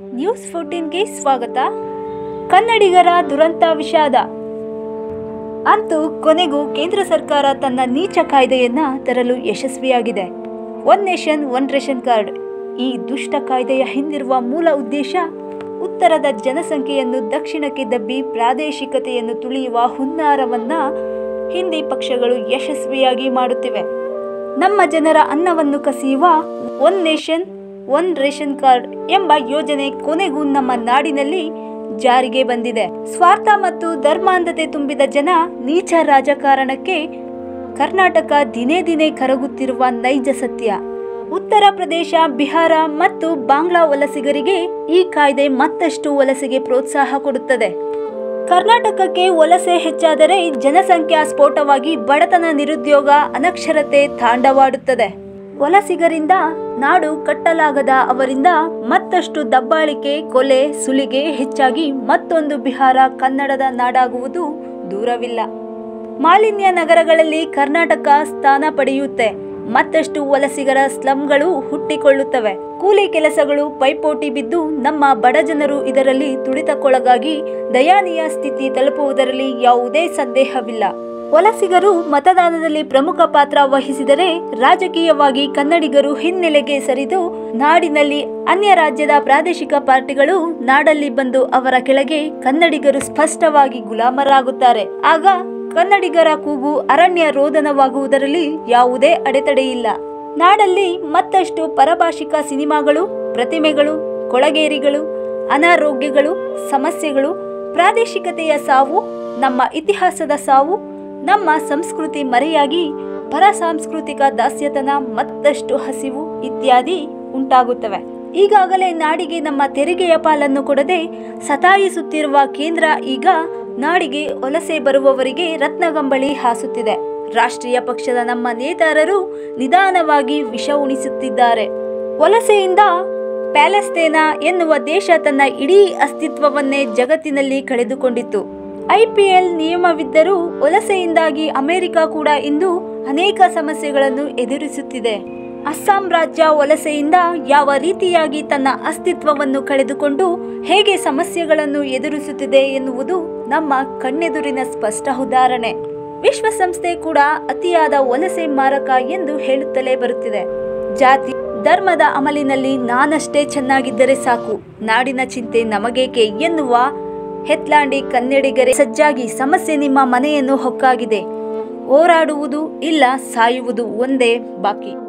News ಫೋರ್ಟೀನ್ಗೆ ಸ್ವಾಗತ. ಕನ್ನಡಿಗರ ದುರಂತ ವಿಷಾದ. ಅಂತೂ ಕೊನೆಗೂ ಕೇಂದ್ರ ಸರ್ಕಾರ ತನ್ನ ನೀಚ ಕಾಯ್ದೆಯನ್ನ ತರಲು ಯಶಸ್ವಿಯಾಗಿದೆ. One nation, one ration card. ಈ ದುಷ್ಟ ಕಾಯ್ದೆಯ ಹಿಂದಿರುವ ಮೂಲ ಉದ್ದೇಶ ಉತ್ತರದ ಜನಸಂಖ್ಯೆಯನ್ನು ದಕ್ಷಿಣಕ್ಕೆ ದಬ್ಬಿ ಪ್ರಾದೇಶಿಕತೆಯನ್ನು ತುಳಿಯುವ ಹುನ್ನಾರವನ್ನ ಹಿಂದಿ ಪಕ್ಷಗಳು ಯಶಸ್ವಿಯಾಗಿ ಮಾಡುತ್ತಿವೆ. ನಮ್ಮ ಜನರ ಅನ್ನವನ್ನು ಕಸಿಯುವ one nation one ration card ಎಂಬ ಯೋಜನೆ ಕೊನೆಗೂ ನಮ್ಮ ನಾಡಿನಲ್ಲಿ ಜಾರಿಗೆ ಬಂದಿದೆ. ಸ್ವಾರ್ಥ ಮತ್ತು ಧರ್ಮಾಂಧತೆ ತುಂಬಿದ ಜನ ನೀಚ ರಾಜಕಾರಣಕ್ಕೆ ಕರ್ನಾಟಕ ದಿನೇ ದಿನೇ ಕರಗುತ್ತಿರುವ ನೈಜ ಸತ್ಯ. ಉತ್ತರ ಪ್ರದೇಶ, ಬಿಹಾರ ಮತ್ತು ಬಾಂಗ್ಲಾ ವಲಸಿಗರಿಗೆ ಈ ಕಾಯ್ದೆ ಮತ್ತಷ್ಟು ವಲಸೆಗೆ ಪ್ರೋತ್ಸಾಹ ಕೊಡುತ್ತದೆ. ಕರ್ನಾಟಕಕ್ಕೆ ವಲಸೆ ಹೆಚ್ಚಾದರೆ ಜನಸಂಖ್ಯಾ ಸ್ಫೋಟವಾಗಿ ಬಡತನ ನಿರುದ್ಯೋಗ ಅನಕ್ಷರತೆ ತಾಂಡವಾಡುತ್ತದೆ. ವಲಸಿಗರಿಂದ ನಾಡು ಕಟ್ಟಲಾಗದ ಅವರಿಂದ ಮತ್ತಷ್ಟು ದಬ್ಬಾಳಿಕೆ, ಕೊಲೆ, ಸುಲಿಗೆ ಹೆಚ್ಚಾಗಿ ಮತ್ತೊಂದು ಬಿಹಾರ ಕನ್ನಡದ ನಾಡಾಗುವುದು ದೂರವಿಲ್ಲ. ಮಾಲಿನ್ಯ ನಗರಗಳಲ್ಲಿ ಕರ್ನಾಟಕ ಸ್ಥಾನ ಪಡೆಯುತ್ತೆ. ಮತ್ತಷ್ಟು ವಲಸಿಗರ ಸ್ಲಂಗಳು ಹುಟ್ಟಿಕೊಳ್ಳುತ್ತವೆ. ಕೂಲಿ ಕೆಲಸಗಳು ಪೈಪೋಟಿ ಬಿದ್ದು ನಮ್ಮ ಬಡ ಜನರು ಇದರಲ್ಲಿ ತುಡಿತಕ್ಕೊಳಗಾಗಿ ದಯಾನೀಯ ಸ್ಥಿತಿ ತಲುಪುವುದರಲ್ಲಿ ಯಾವುದೇ ಸಂದೇಹವಿಲ್ಲ. ವಲಸಿಗರು ಮತದಾನದಲ್ಲಿ ಪ್ರಮುಖ ಪಾತ್ರ ವಹಿಸಿದರೆ ರಾಜಕೀಯವಾಗಿ ಕನ್ನಡಿಗರು ಹಿನ್ನೆಲೆಗೆ ಸರಿದು ನಾಡಿನಲ್ಲಿ ಅನ್ಯ ರಾಜ್ಯದ ಪ್ರಾದೇಶಿಕ ಪಾರ್ಟಿಗಳು ನಾಡಲ್ಲಿ ಬಂದು ಅವರ ಕೆಳಗೆ ಕನ್ನಡಿಗರು ಸ್ಪಷ್ಟವಾಗಿ ಗುಲಾಮರಾಗುತ್ತಾರೆ. ಆಗ ಕನ್ನಡಿಗರ ಕೂಗು ಅರಣ್ಯ ರೋದನವಾಗುವುದರಲ್ಲಿ ಯಾವುದೇ ಅಡೆತಡೆಯಿಲ್ಲ. ನಾಡಲ್ಲಿ ಮತ್ತಷ್ಟು ಪರಭಾಷಿಕ ಸಿನಿಮಾಗಳು, ಪ್ರತಿಮೆಗಳು, ಕೊಳಗೇರಿಗಳು, ಅನಾರೋಗ್ಯಗಳು, ಸಮಸ್ಯೆಗಳು, ಪ್ರಾದೇಶಿಕತೆಯ ಸಾವು, ನಮ್ಮ ಇತಿಹಾಸದ ಸಾವು ನಮ್ಮ ಸಂಸ್ಕೃತಿ ಮರೆಯಾಗಿ ಪರ ಸಾಂಸ್ಕೃತಿಕ ದಾಸ್ಯತನ ಮತ್ತಷ್ಟು ಹಸಿವು ಇತ್ಯಾದಿ ಉಂಟಾಗುತ್ತವೆ. ಈಗಾಗಲೇ ನಾಡಿಗೆ ನಮ್ಮ ತೆರಿಗೆಯ ಪಾಲನ್ನು ಕೊಡದೆ ಸತಾಯಿಸುತ್ತಿರುವ ಕೇಂದ್ರ ಈಗ ನಾಡಿಗೆ ವಲಸೆ ಬರುವವರಿಗೆ ರತ್ನಗಂಬಳಿ ಹಾಸುತ್ತಿದೆ. ರಾಷ್ಟ್ರೀಯ ಪಕ್ಷದ ನಮ್ಮ ನೇತಾರರು ನಿಧಾನವಾಗಿ ವಿಷ ಉಣಿಸುತ್ತಿದ್ದಾರೆ. ವಲಸೆಯಿಂದ ಪ್ಯಾಲೆಸ್ತೇನಾ ಎನ್ನುವ ದೇಶ ತನ್ನ ಇಡೀ ಅಸ್ತಿತ್ವವನ್ನೇ ಜಗತ್ತಿನಲ್ಲಿ ಕಳೆದುಕೊಂಡಿತ್ತು. ಐಪಿಎಲ್ ನಿಯಮವಿದ್ದರೂ ವಲಸೆಯಿಂದಾಗಿ ಅಮೆರಿಕ ಕೂಡ ಇಂದು ಅನೇಕ ಸಮಸ್ಯೆಗಳನ್ನು ಎದುರಿಸುತ್ತಿದೆ. ಅಸ್ಸಾಂ ರಾಜ್ಯ ವಲಸೆಯಿಂದ ಯಾವ ರೀತಿಯಾಗಿ ತನ್ನ ಅಸ್ತಿತ್ವವನ್ನು ಕಳೆದುಕೊಂಡು ಹೇಗೆ ಸಮಸ್ಯೆಗಳನ್ನು ಎದುರಿಸುತ್ತಿದೆ ಎನ್ನುವುದು ನಮ್ಮ ಕಣ್ಣೆದುರಿನ ಸ್ಪಷ್ಟ ಉದಾಹರಣೆ. ವಿಶ್ವಸಂಸ್ಥೆ ಕೂಡ ಅತಿಯಾದ ವಲಸೆ ಮಾರಕ ಎಂದು ಹೇಳುತ್ತಲೇ ಬರುತ್ತಿದೆ. ಜಾತಿ, ಧರ್ಮದ ಅಮಲಿನಲ್ಲಿ ನಾನಷ್ಟೇ ಚೆನ್ನಾಗಿದ್ದರೆ ಸಾಕು. ನಾಡಿನ ಚಿಂತೆ ನಮಗೇಕೆ ಎನ್ನುವ ಹೆತ್ಲಾಂಡಿ ಕನ್ನಡಿಗರೇ ಸಜ್ಜಾಗಿ ಸಮಸ್ಯೆ ನಿಮ್ಮ ಮನೆಯನ್ನು ಹೊಕ್ಕಾಗಿದೆ. ಹೋರಾಡುವುದು ಇಲ್ಲ ಸಾಯುವುದು ಒಂದೇ ಬಾಕಿ.